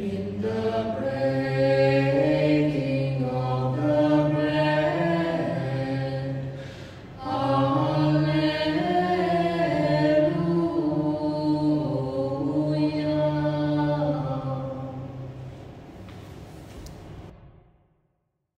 in the